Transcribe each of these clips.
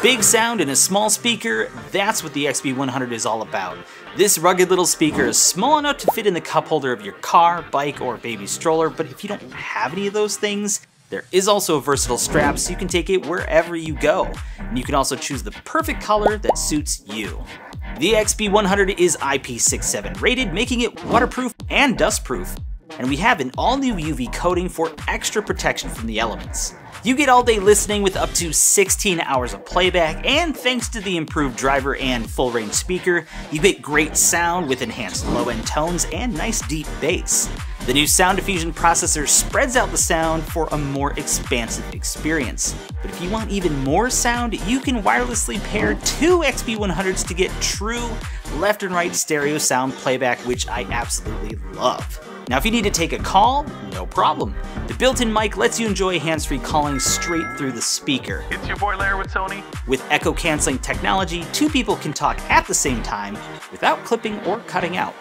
Big sound in a small speaker, that's what the XB100 is all about. This rugged little speaker is small enough to fit in the cup holder of your car, bike, or baby stroller, but if you don't have any of those things, there is also a versatile strap so you can take it wherever you go. And you can also choose the perfect color that suits you. The XB100 is IP67 rated, making it waterproof and dustproof. And we have an all-new UV coating for extra protection from the elements. You get all day listening with up to 16 hours of playback, and thanks to the improved driver and full range speaker, you get great sound with enhanced low end tones and nice deep bass. The new Sound Diffusion processor spreads out the sound for a more expansive experience. But if you want even more sound, you can wirelessly pair two XB100s to get true left and right stereo sound playback, which I absolutely love. Now if you need to take a call, no problem. The built-in mic lets you enjoy hands-free calling straight through the speaker. It's your boy Larry with Sony. With echo canceling technology, two people can talk at the same time without clipping or cutting out.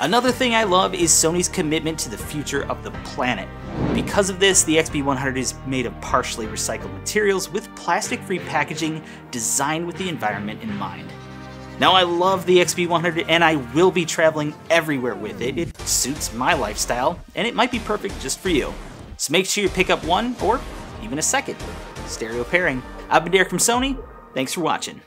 Another thing I love is Sony's commitment to the future of the planet. Because of this, the XB100 is made of partially recycled materials with plastic-free packaging designed with the environment in mind. Now I love the XB100 and I will be traveling everywhere with it. It suits my lifestyle and it might be perfect just for you. So make sure you pick up one or even a second. Stereo pairing. I've been Derek from Sony. Thanks for watching.